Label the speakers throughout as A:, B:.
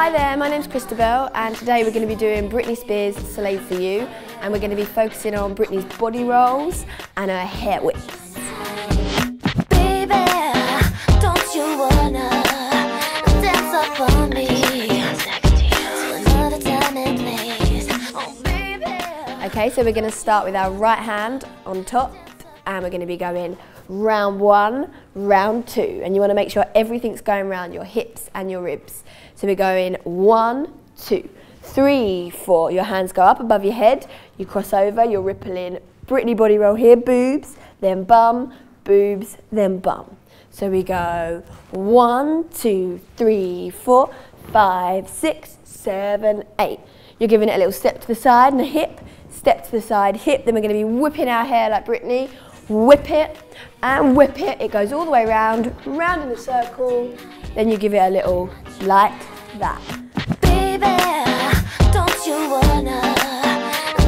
A: Hi there, my name's Christabel and today we're going to be doing Britney Spears' Slave For You and we're going to be focusing on Britney's body rolls and her hair whips.
B: Baby, don't you wanna dance up on me? Another time and place. Oh.
A: Okay, so we're going to start with our right hand on top and we're going to be going round one, round two. And you want to make sure everything's going round your hips and your ribs. So we're going one, two, three, four. Your hands go up above your head, you cross over, you're rippling Britney body roll here, boobs, then bum, boobs, then bum. So we go one, two, three, four, five, six, seven, eight. You're giving it a little step to the side and a hip, step to the side, hip. Then we're going to be whipping our hair like Britney whip it and whip it. It goes all the way around, round in a circle. Then you give it a little like that.
B: Baby, don't you wanna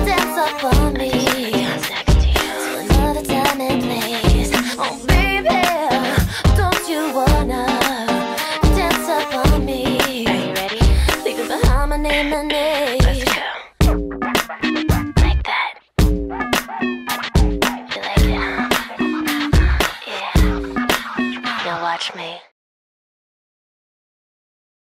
B: dance up on me? watch me.